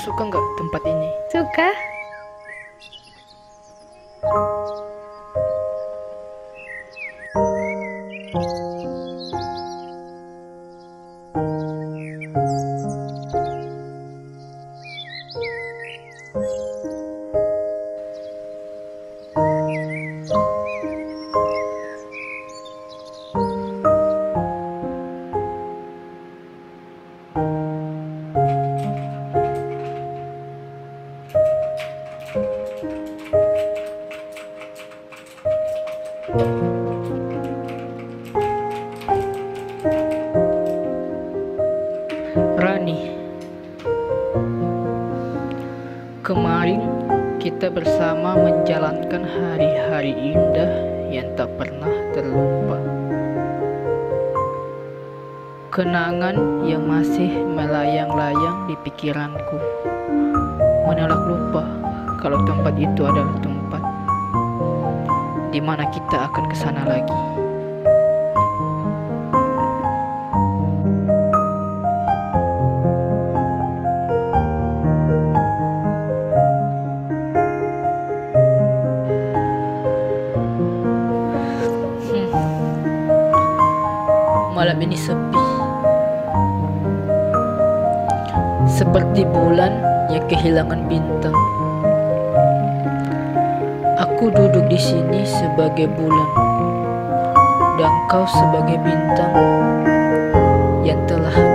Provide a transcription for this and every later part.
suka nggak tempat ini? Suka? Rani, kemarin kita bersama menjalankan hari-hari indah yang tak pernah terlupa. Kenangan yang masih melayang-layang di pikiranku, menolak lupa kalau tempat itu adalah tempat di mana kita akan ke sana lagi. Malam ini sepi. Seperti bulan yang kehilangan bintang. Aku duduk di sini sebagai bulan dan kau sebagai bintang yang telah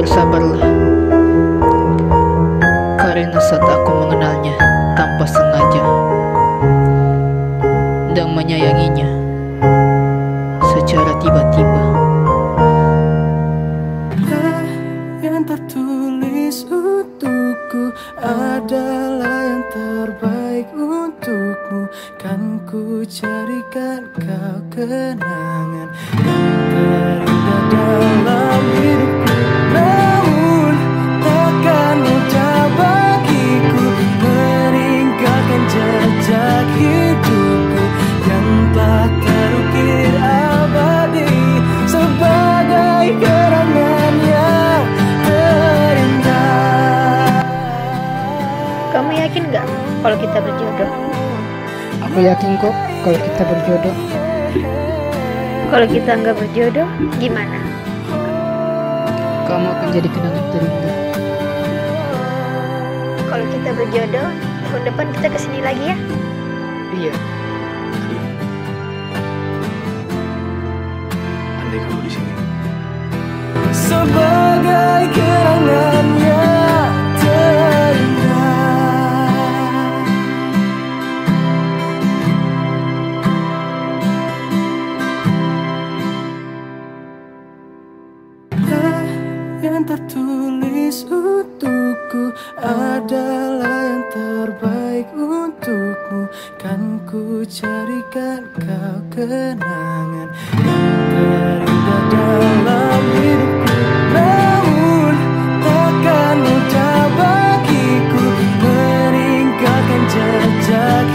bersabarlah. Karena saat aku mengenalnya tanpa sengaja dan menyayanginya secara tiba-tiba. yang tertulis untukku adalah yang terbaik untukmu kan ku carikan kau kenangan yang terindah kalau kita berjodoh? Aku yakin kok kalau kita berjodoh. Kalau kita nggak berjodoh, gimana? Kamu akan jadi kenangan terindah. Kalau kita berjodoh, tahun depan kita ke sini lagi ya? Iya. Ku adalah yang terbaik untukmu. Kan ku carikan kau kenangan Yang terindah dalam hidupku. Namun takkan mudah bagiku Meninggalkan jejak